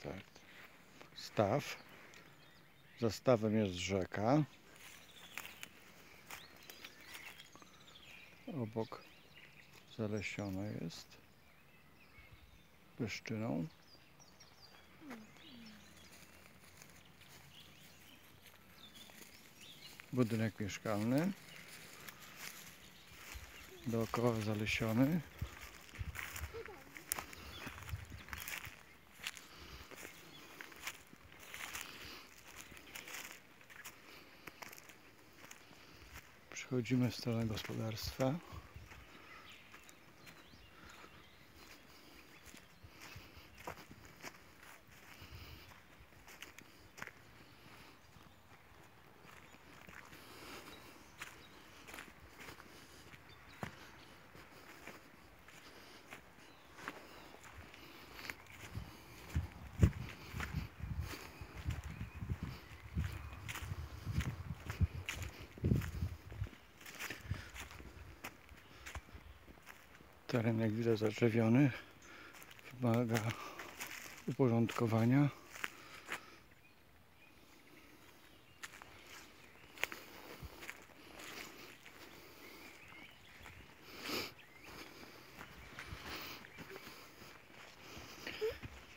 start. Staw. Za stawem jest rzeka. Obok zalesione jest pyszczyną. Budynek mieszkalny. Dookoła zalesiony. Przechodzimy w stronę gospodarstwa. Teren jak widać zadrzewiony. Wymaga uporządkowania.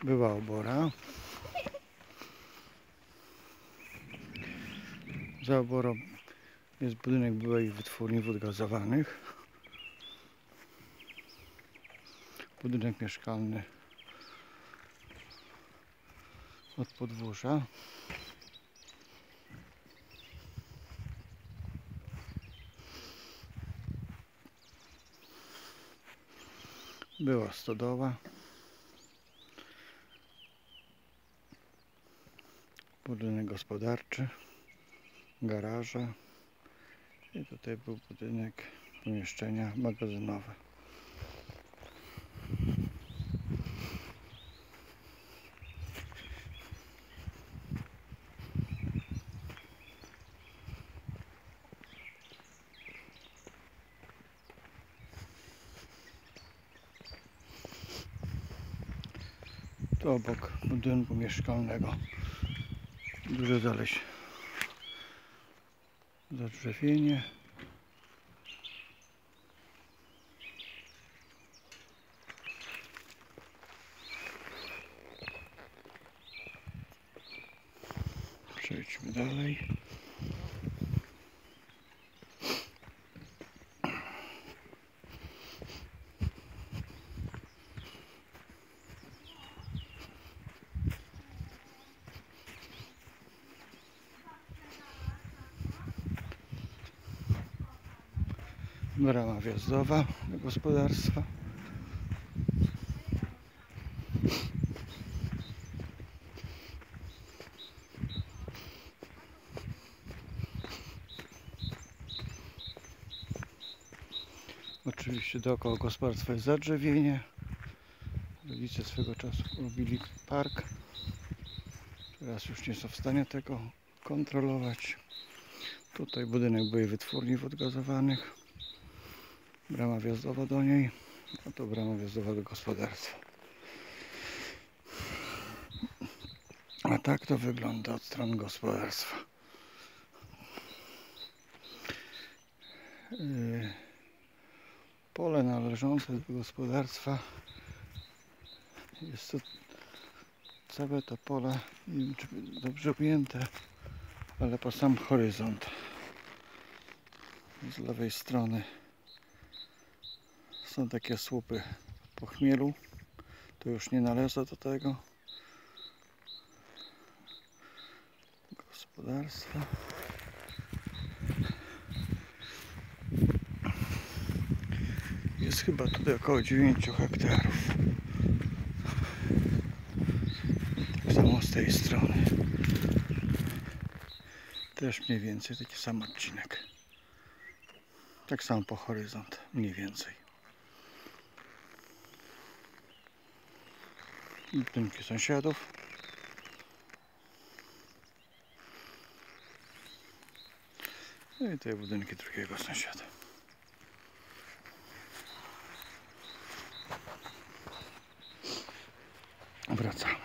Była obora. Za oborą jest budynek byłej wytwórni wód gazowanych. Budynek mieszkalny od podwórza. Była stodoła. Budynek gospodarczy, garaże i tutaj był budynek, pomieszczenia magazynowe. Tu obok budynku mieszkalnego. Duże zaleś zadrzewienie przejdźmy dalej brama wjazdowa do gospodarstwa. Oczywiście dookoła gospodarstwa jest zadrzewienie. Rodzice swego czasu robili park. Teraz już nie są w stanie tego kontrolować. Tutaj budynek byłej wytwórni wód gazowanych brama wjazdowa do niej, a to brama wjazdowa do gospodarstwa. A tak to wygląda od strony gospodarstwa. Yy, Pole należące do gospodarstwa jest to całe to pole, nie wiem czy dobrze ujęte, ale po sam horyzont z lewej strony są takie słupy po chmielu. To już nie należy do tego gospodarstwa. Jest chyba tutaj około 9 hektarów. Tak samo z tej strony. Też mniej więcej taki sam odcinek. Tak samo po horyzont, mniej więcej. ilk sunshade off. Ну і те будинки другого сначала. Врацаємо.